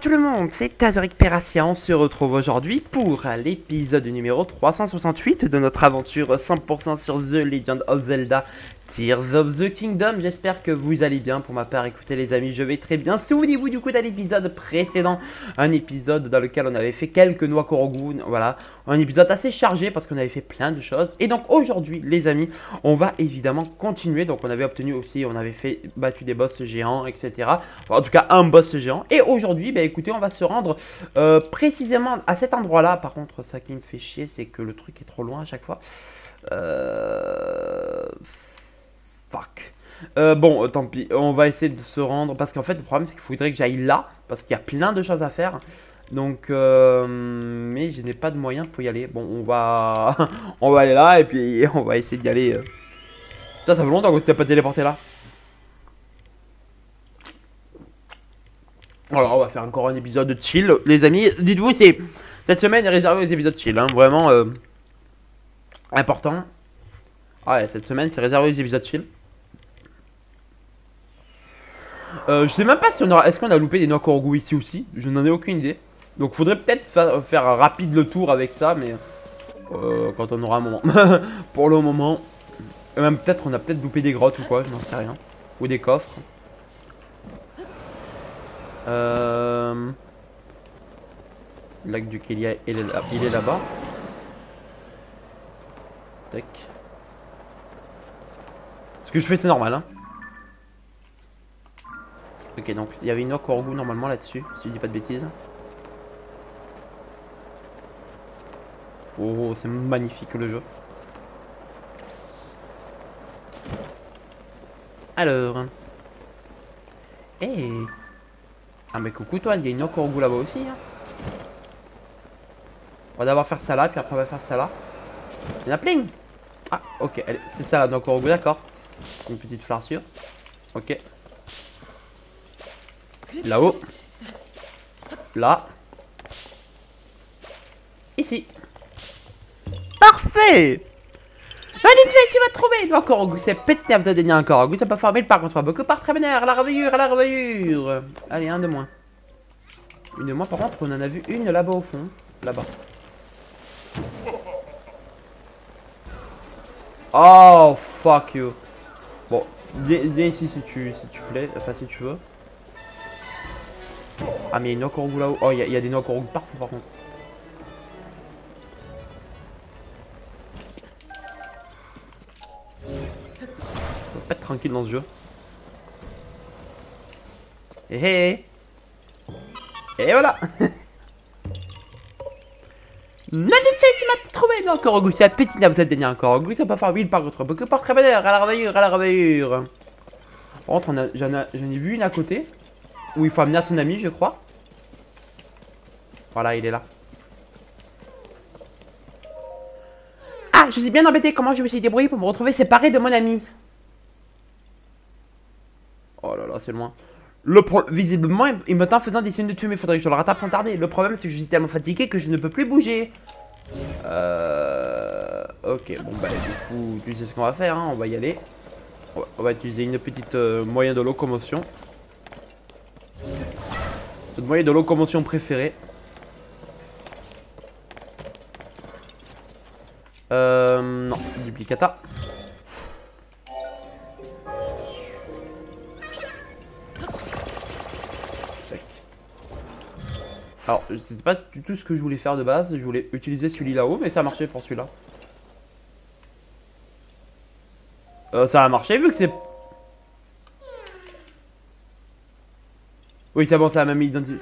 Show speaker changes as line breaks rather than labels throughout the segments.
Tout le monde, c'est Tazoric Perassia, on se retrouve aujourd'hui pour l'épisode numéro 368 de notre aventure 100% sur The Legend of Zelda Tears of the Kingdom. J'espère que vous allez bien. Pour ma part, écoutez les amis, je vais très bien. Souvenez-vous du coup de l'épisode précédent, un épisode dans lequel on avait fait quelques noix Korogu. Voilà, un épisode assez chargé parce qu'on avait fait plein de choses. Et donc aujourd'hui, les amis, on va évidemment continuer. Donc on avait obtenu aussi, on avait fait battu des boss géants, etc. en tout cas, un boss géant. Et aujourd'hui, bah écoutez, on va se rendre euh, précisément à cet endroit-là. Par contre, ça qui me fait chier, c'est que le truc est trop loin à chaque fois. Euh Fuck. Euh, bon, tant pis, on va essayer de se rendre. Parce qu'en fait, le problème, c'est qu'il faudrait que j'aille là. Parce qu'il y a plein de choses à faire. Donc, euh, mais je n'ai pas de moyens pour y aller. Bon, on va, on va aller là et puis on va essayer d'y aller. Euh. Ça, ça fait longtemps que tu t'es pas téléporté là. Alors, on va faire encore un épisode de chill, les amis. Dites-vous, c'est cette semaine est réservée aux épisodes chill, hein, vraiment important. Ouais, cette semaine, c'est réservé aux épisodes chill. Euh, je sais même pas si on aura. Est-ce qu'on a loupé des noix ici aussi? Je n'en ai aucune idée. Donc faudrait peut-être faire rapide le tour avec ça, mais euh, quand on aura un moment. Pour le moment, même peut-être on a peut-être loupé des grottes ou quoi, je n'en sais rien. Ou des coffres. Euh... Lac du Kélia, il est là-bas. Tac. Ce que je fais, c'est normal, hein. Ok, donc il y avait une goût normalement là-dessus, si je dis pas de bêtises. Oh, c'est magnifique le jeu. Alors. Eh Ah mais coucou toi, il y a une goût là-bas aussi. Hein. On va d'abord faire ça là, puis après on va faire ça là. Il y en a plein Ah, ok, c'est ça la goût, d'accord. Une petite flarsure. Ok. Là-haut. Là. Ici. Parfait Allez, tu vas trouver Encore goût, c'est pété, vous avez encore goût, ça peut former le par contre beaucoup par très à la reveillure, à la reveillure. Allez, un de moins. Une de moins, par contre, on en a vu une là-bas au fond. Là-bas. Oh, fuck you. Bon, viens, ici si tu, si tu plais, enfin si tu veux. Ah mais il y a une là-haut. Oh, il y, a des Nokorogu partout par contre. On va pas être tranquille dans ce jeu. Et eh, hey, eh. Et voilà tu m'as trouvé une Korogu, c'est la petite vous êtes dernier encore goût, ça peut faire ville par contre, beaucoup par très à la reveillure, à la reveillure. Par contre, j'en ai vu une à côté, où il faut amener son ami, je crois. Voilà, il est là. Ah, je suis bien embêté, comment je me suis débrouillé pour me retrouver séparé de mon ami Oh là là, c'est loin. Le Visiblement, il me tend faisant des signes de tuer, mais faudrait que je le rattrape sans tarder. Le problème, c'est que je suis tellement fatigué que je ne peux plus bouger. Euh... Ok, bon bah du coup, tu sais ce qu'on va faire, hein. on va y aller. On va, utiliser une petite euh, moyen de locomotion. Moyen de locomotion préférée. Euh... Non, duplicata. Alors, c'était pas du tout ce que je voulais faire de base. Je voulais utiliser celui là-haut, mais ça a marché pour celui-là. Euh, ça a marché vu que c'est... Oui, c'est bon, ça a même identifié.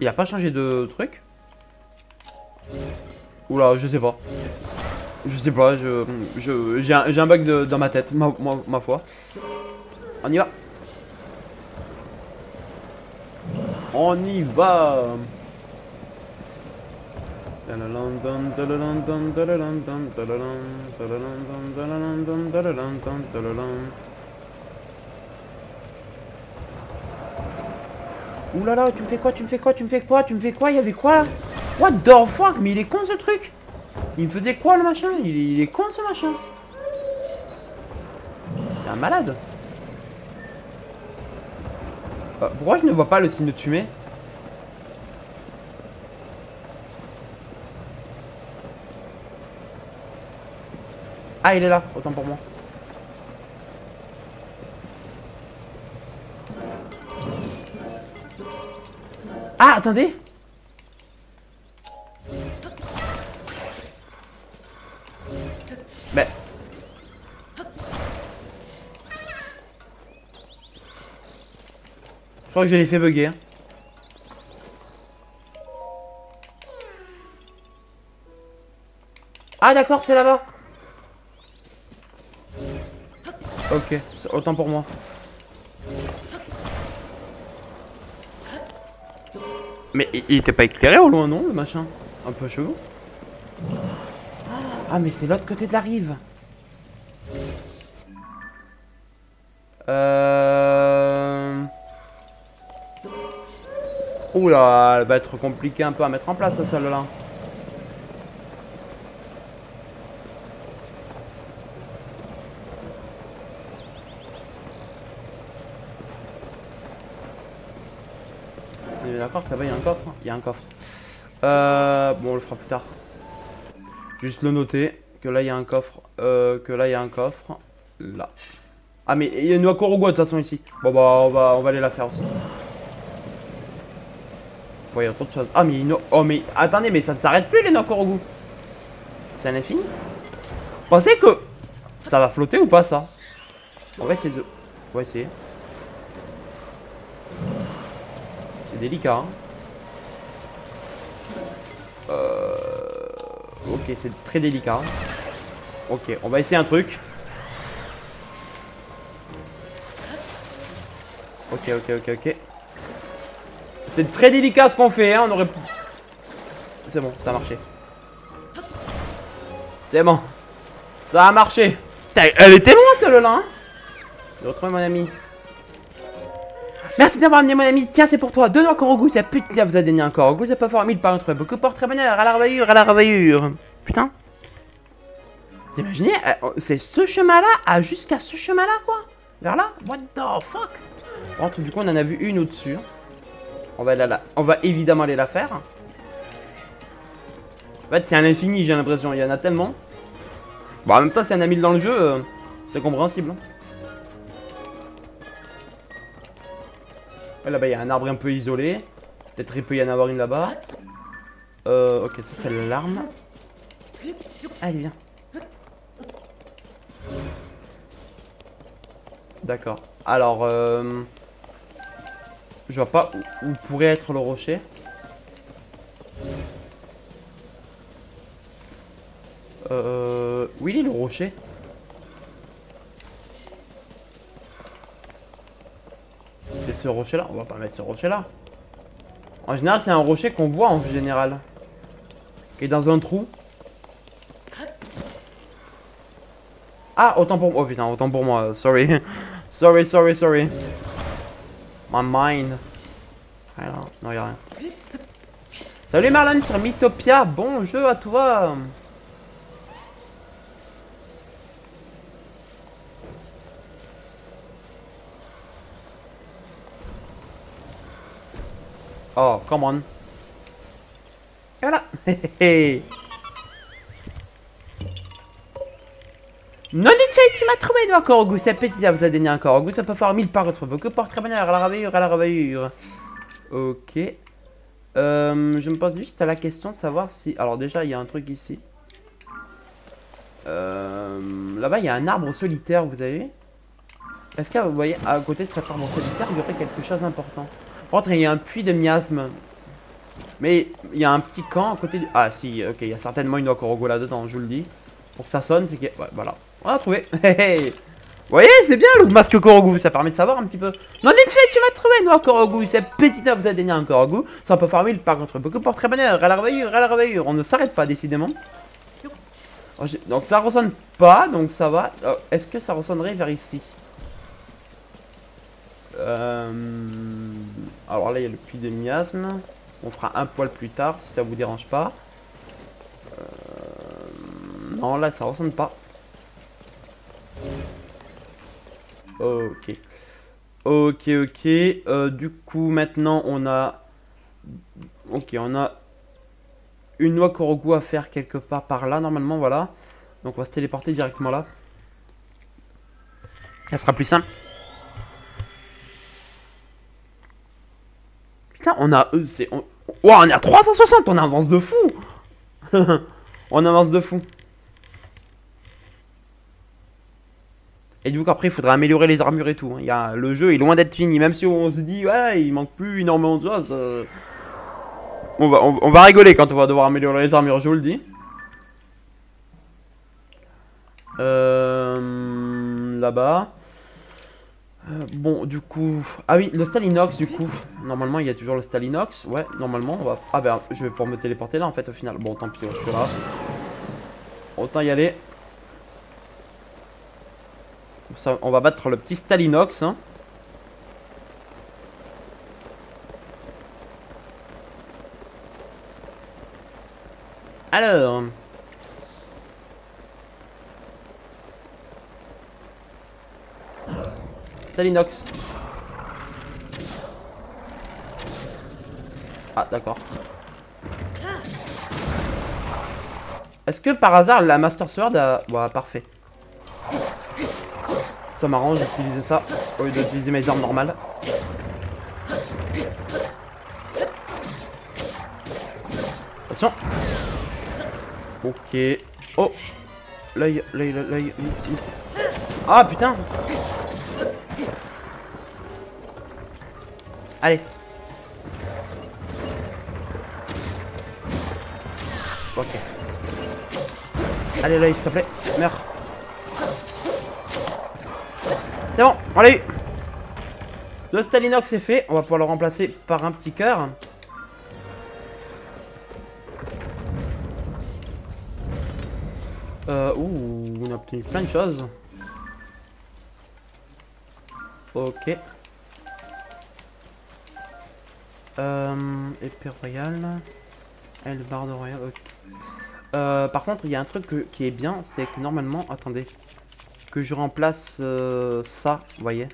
Il a pas changé de truc Oula, je sais pas. Je sais pas, je... J'ai un, un, bug dans ma tête, ma, ma foi. On y va. On y va Ouh là là, tu me fais quoi, tu me fais quoi, tu me fais quoi, tu me fais quoi, il y avait quoi? Là What the fuck, mais il est con ce truc! Il me faisait quoi le machin? Il est, con ce machin! C'est un malade! Euh, pourquoi je ne vois pas le signe de fumée? Ah il est là, autant pour moi. Ah, attendez Mais... Je crois que je l'ai fait bugger. hein. Ah d'accord, c'est là-bas. Ok, c'est- autant pour moi. Mais il, était pas éclairé au loin, non, le machin? Un peu chelou. Ah, mais c'est l'autre côté de la rive. Euh... Oula, elle va être compliquée un peu à mettre en place, celle-là. D'accord, là-bas il y a un coffre. Il y a un coffre. Euh, bon, on le fera plus tard. Juste le noter que là il y a un coffre. Euh, que là il y a un coffre. Là. Ah mais il y a une Wakorogo de toute façon ici. Bon bah on va, on va aller la faire aussi. Il y a trop de choses. Ah mais il y a une... Oh mais attendez, mais ça ne s'arrête plus les Nokorogu. C'est un infini. Pensez que ça va flotter ou pas ça? On va essayer de... On va essayer. Délicat. Hein. Euh... Ok, c'est très délicat. Ok, on va essayer un truc. Ok, ok, ok, ok. C'est très délicat ce qu'on fait, hein. On aurait... C'est bon, ça a marché. C'est bon. Ça a marché. Elle était loin celle-là, hein. J'ai retrouvé mon ami. Merci d'avoir amené mon ami. Tiens, c'est pour toi. Donne encore au goût. Ça putain, vous a donné encore au goût. C'est pas fort. Mille par entre beaucoup porte très bonheur. À la revoyure, à la revoyure. Putain. Vous imaginez euh, C'est ce chemin-là à jusqu'à ce chemin-là, quoi. Vers là What the fuck contre, du coup, on en a vu une au-dessus. On va, là, on va évidemment aller la faire. En fait, c'est un infini, j'ai l'impression. Il y en a tellement. Bon, en même temps, si on a mis dans le jeu, euh, c'est compréhensible. Là-bas, il y a un arbre un peu isolé. Peut-être il peut y en avoir une là-bas. Euh, ok, ça, c'est l'arme. Allez, viens. D'accord. Alors, euh... Je vois pas où, où pourrait être le rocher. Euh... Où il est le rocher? Ce rocher là On va pas mettre ce rocher là. En général, c'est un rocher qu'on voit en général. Qui est dans un trou. Ah, autant pour moi. Oh putain, autant pour moi. Sorry. sorry, sorry, sorry. My mind. Ah non, y'a rien. Salut Marlon sur Mythopia. Bon jeu à toi. Oh, come on. Et voilà. Non, tu m'as trouvé une Korogu. C'est petit, vous a donné un Korogu. Ça peut faire 1000 par votre que porte très à la reveillure, à la reveillure. Ok. Euh, je me pose juste à la question de savoir si. Alors, déjà, il y a un truc ici. Euh, Là-bas, il y a un arbre solitaire, vous avez Est-ce que vous voyez à côté de cet arbre solitaire, il y aurait quelque chose d'important? Par il y a un puits de miasme. Mais il y a un petit camp à côté du... Ah si, ok, il y a certainement une Okorogo là-dedans, je vous le dis. Pour que ça sonne, c'est que... Ouais, voilà. On a trouvé. Vous voyez, c'est bien le masque Korogu, ça permet de savoir un petit peu. Non, vite fait, tu m'as trouvé, Noir Korogu. C'est petit à vous a donné un Korogu. Ça peut 1000 par contre, beaucoup pour très bonheur. À la reveillure, à la reveillure. On ne s'arrête pas, décidément. Oh, donc ça ressonne pas, donc ça va. Euh, Est-ce que ça ressonnerait vers ici? Euh, Alors là, il y a le puits de miasme. On fera un poil plus tard, si ça vous dérange pas. Euh, Non, là, ça ressonne pas. Ok. Ok, ok. Euh, du coup, maintenant, on a... Ok, on a une noix Korogu à faire quelque part par là, normalement, voilà. Donc on va se téléporter directement là. Ça sera plus simple. On a... Euh, c'est, on... est à 360, on avance de fou On avance de fou. Et du coup, après, il faudra améliorer les armures et tout. Hein. Il y a, le jeu est loin d'être fini. Même si on se dit, ouais, il manque plus énormément de choses. On, va, on, va rigoler quand on va devoir améliorer les armures, je vous le dis. Euh, Là-bas. Euh, bon, du coup... Ah oui, le Stalinox, du coup. Normalement, il y a toujours le Stalinox. Ouais, normalement, on va... Ah ben, je vais pouvoir me téléporter là, en fait, au final. Bon, tant pis, je suis là. Autant y aller. On va battre le petit Stalinox. Hein. Alors... Stalinox. Ah, d'accord. Est-ce que par hasard la Master Sword a... Voilà, parfait. Ça m'arrange d'utiliser ça au lieu d'utiliser mes armes normales. Attention Ok. Oh L'œil, l'œil, l'œil, vite, vite. Ah putain Allez. Ok. Allez, l'œil, s'il te plaît. Meurs. C'est bon, on l'a eu. Le Stalinox est fait. On va pouvoir le remplacer par un petit cœur. Euh, ouh, on a obtenu plein de choses. Ok. Euh, épée royale. Elle barde royale, ok. Euh, par contre, il y a un truc qui est bien, c'est que normalement, attendez, que je remplace euh, ça, vous voyez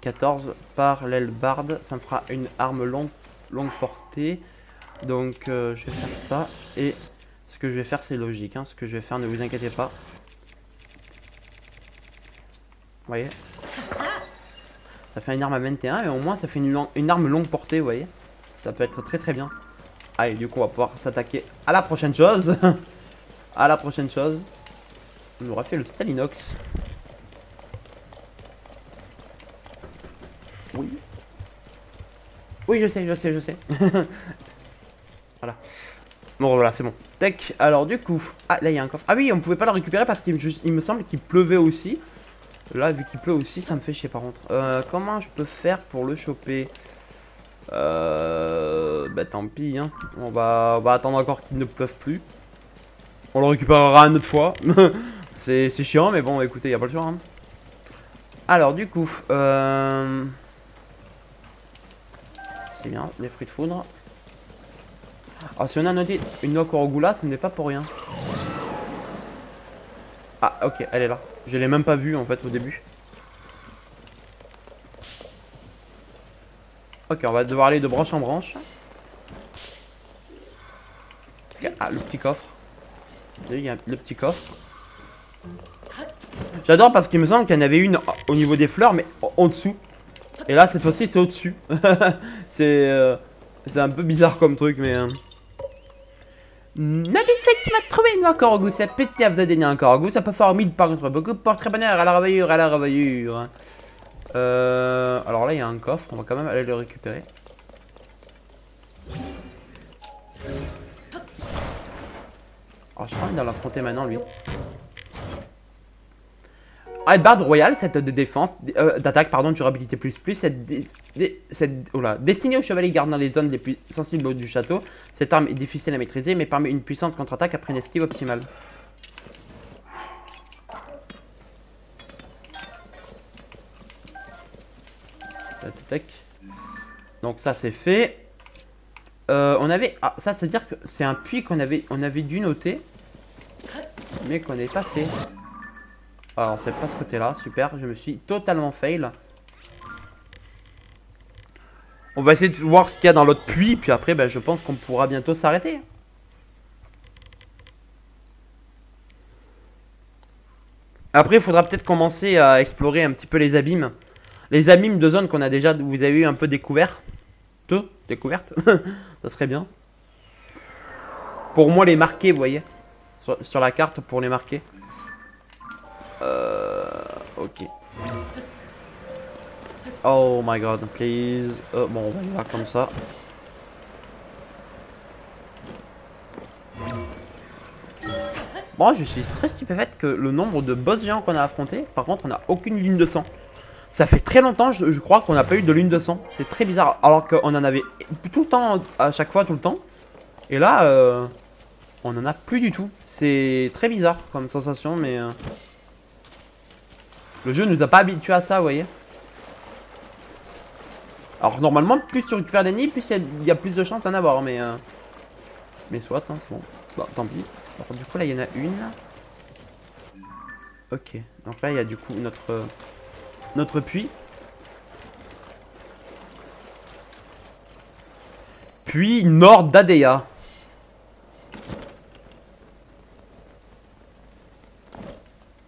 14 par l'aile barde, ça me fera une arme longue, portée. Donc je vais faire ça et ce que je vais faire c'est logique, hein. ce que je vais faire ne vous inquiétez pas. Vous voyez Ça fait une arme à 21 mais au moins ça fait une, une arme longue portée, vous voyez Ça peut être très très bien. Allez, du coup on va pouvoir s'attaquer à la prochaine chose. à la prochaine chose. On aura fait le Stalinox. Oui. Oui, je sais, je sais, je sais. voilà. Bon, voilà, c'est bon. Tech. Alors, du coup... Ah, là, il y a un coffre. Ah oui, on pouvait pas le récupérer parce qu'il me semble qu'il pleuvait aussi. Là, vu qu'il pleut aussi, ça me fait chier, par contre. Euh, comment je peux faire pour le choper Euh... Bah, tant pis, hein. On va, attendre encore qu'il ne pleuve plus. On le récupérera une autre fois. C'est chiant, mais bon, écoutez, il a pas le choix. Hein. Alors, du coup, euh... c'est bien, les fruits de foudre. Alors, si on a noté une Nokorogula, ce n'est pas pour rien. Ah, ok, elle est là. Je l'ai même pas vue, en fait, au début. Ok, on va devoir aller de branche en branche. Ah, le petit coffre. Il y a le petit coffre. J'adore parce qu'il me semble qu'il y en avait une au niveau des fleurs, mais en dessous. Et là, cette fois-ci, c'est au-dessus. c'est c'est un peu bizarre comme truc, mais... Euh... tu m'as trouvé une encore goût. C'est petit à vous donné encore goût. Ça peut faire mille par contre. Beaucoup pour très bonheur à la revoyure, à la revoyure. Euh, alors là, il y a un coffre. On va quand même aller le récupérer. Alors, je crois qu'il dans l'affronter maintenant, lui. Ah, barre royale, cette de défense, euh, d'attaque, pardon, durabilité plus plus, cette, oh destinée aux chevaliers gardant les zones les plus sensibles du château. Cette arme est difficile à maîtriser, mais permet une puissante contre-attaque après une esquive optimale. Donc ça c'est fait. Euh, on avait, ah, ça c'est à dire que c'est un puits qu'on avait, on avait dû noter, mais qu'on n'avait pas fait. Alors, c'est pas ce côté-là. Super, je me suis totalement fail. On va essayer de voir ce qu'il y a dans l'autre puits. Puis après, ben, je pense qu'on pourra bientôt s'arrêter. Après, il faudra peut-être commencer à explorer un petit peu les abîmes. Les abîmes de zones qu'on a déjà, vous avez eu un peu découvert. Tout découverte. ça serait bien. Pour moi, les marquer, vous voyez. Sur, la carte, pour les marquer. Ok. Oh my god, please. Euh, bon, on va y voir comme ça. Bon, je suis très stupéfaite que le nombre de boss géants qu'on a affronté, par contre, on n'a aucune ligne de sang. Ça fait très longtemps, je, crois, qu'on n'a pas eu de lune de sang. C'est très bizarre, alors qu'on en avait tout le temps, à chaque fois, tout le temps. Et là, euh, on en a plus du tout. C'est très bizarre comme sensation, mais... Euh, le jeu nous a pas habitués à ça, vous voyez. Alors normalement, plus tu récupères des nids, plus il y, a plus de chances d'en avoir, mais... Euh, mais soit, hein, bon. Bon, tant pis. Alors, du coup, là, il y en a une. Ok. Donc là, il y a du coup notre, notre puits. Puits nord d'Adea.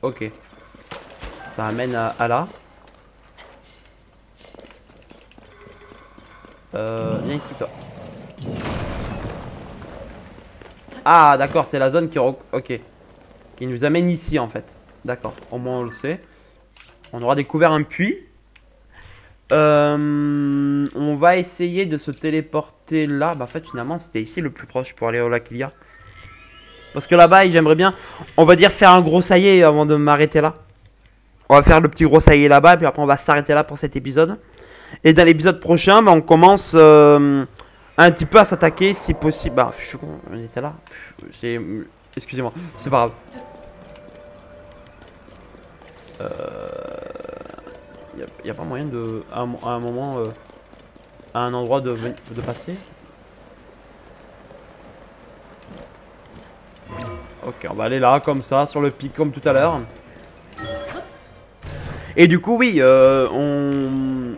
Ok. Ça amène à, là. Euh, viens ici toi. Ah, d'accord, c'est la zone qui... Ok. Qui nous amène ici, en fait. D'accord, au moins on le sait. On aura découvert un puits. Euh, on va essayer de se téléporter là. Bah, en fait, finalement, c'était ici le plus proche pour aller au lac Ilia. Parce que là-bas, j'aimerais bien, on va dire, faire un gros saillé avant de m'arrêter là. On va faire le petit gros saillé là-bas, puis après on va s'arrêter là pour cet épisode. Et dans l'épisode prochain, bah, on commence... Euh, un petit peu à s'attaquer si possible. Bah, je suis con, on était là. Excusez-moi, c'est pas grave. Euh. Y a, pas moyen de. À un, moment. Euh, à un endroit de, de passer? Ok, on va aller là, comme ça, sur le pic, comme tout à l'heure. Et du coup, oui, euh, on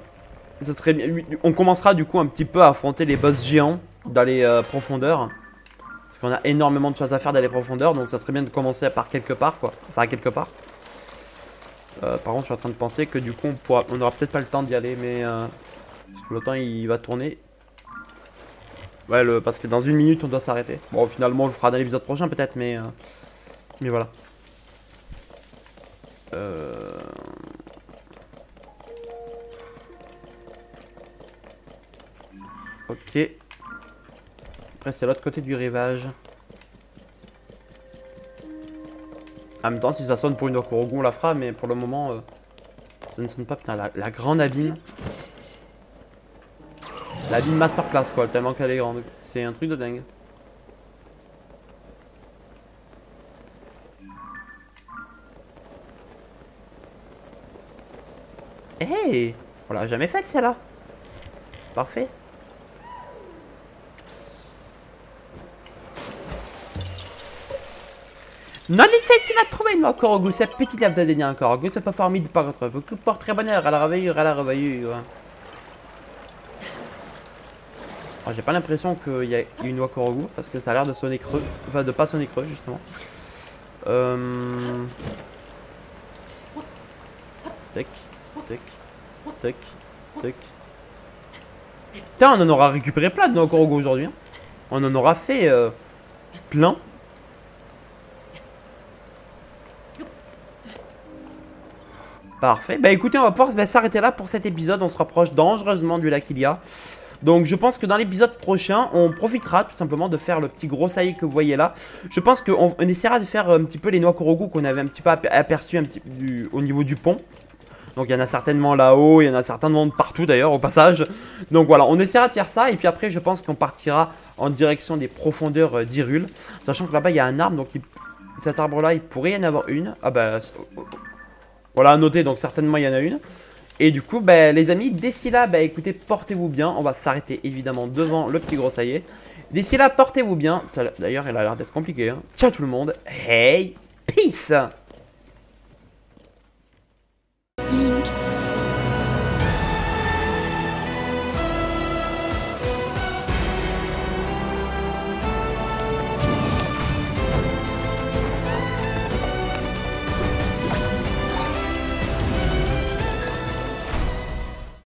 serait On commencera du coup un petit peu à affronter les boss géants dans les euh, profondeurs. Parce qu'on a énormément de choses à faire dans les profondeurs, donc ça serait bien de commencer par quelque part, quoi. Enfin, quelque part. Euh, par contre, je suis en train de penser que du coup, on, pourra... on aura peut-être pas le temps d'y aller, mais... Euh... le temps, il va tourner. Ouais, parce que dans une minute, on doit s'arrêter. Bon, finalement, on le fera dans l'épisode prochain, peut-être, mais... Mais voilà. Euh... Ok. Après, c'est l'autre côté du rivage. En même temps, si ça sonne pour une Okorogu, on la fera, mais pour le moment, euh, ça ne sonne pas. Putain, la, grande abîme. L'abîme masterclass, quoi, tellement qu'elle est grande. C'est un truc de dingue. Hey On l'a jamais faite, celle-là. Parfait. Non, tu vas trouver une Korogu, cette petite lèvre de un Korogu, c'est pas formidable par contre. Vous porte très bonheur à la réveillure, à la réveillure. Oh, J'ai pas l'impression qu'il y a une Wakorogu parce que ça a l'air de sonner creux. Enfin, de pas sonner creux, justement. Euh... Tac, tac, tac, tac. Putain, on en aura récupéré plein de Wakorogu aujourd'hui. Hein. On en aura fait euh, plein. Parfait. Bah écoutez, on va pouvoir bah, s'arrêter là pour cet épisode. On se rapproche dangereusement du lac Ilia. Donc je pense que dans l'épisode prochain, on profitera tout simplement de faire le petit gros saillie que vous voyez là. Je pense qu'on essaiera de faire un petit peu les noix Korogu qu'on avait un petit peu aperçu au niveau du pont. Donc il y en a certainement là-haut, il y en a certainement partout d'ailleurs au passage. Donc voilà, on essaiera de faire ça et puis après je pense qu'on partira en direction des profondeurs euh, d'Irul. Sachant que là-bas il y a un arbre, donc cet arbre là il pourrait y en avoir une. Ah bah voilà, à noter, donc certainement il y en a une. Et du coup, bah, les amis, d'ici là, bah, écoutez, portez-vous bien. On va s'arrêter évidemment devant le petit gros saillé. D'ici là, portez-vous bien. D'ailleurs, il a l'air d'être compliqué. Hein. Ciao tout le monde. Hey, peace